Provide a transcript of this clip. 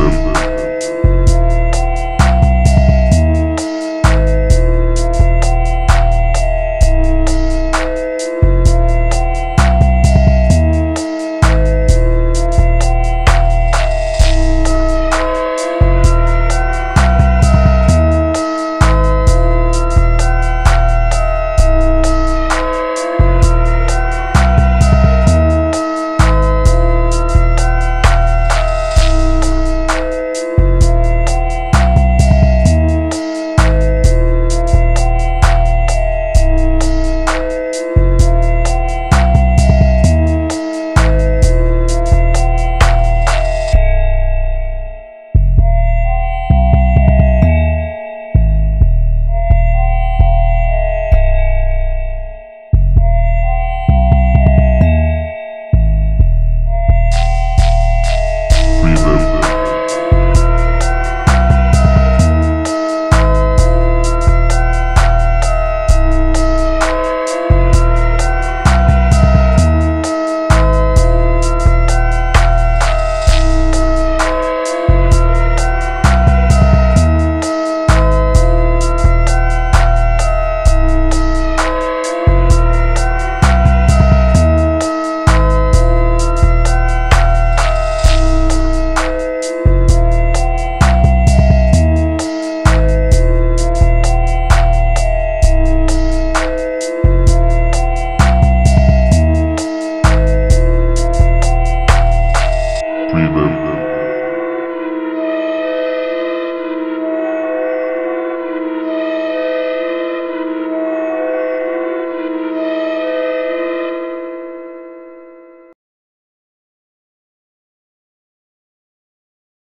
them. me, baby.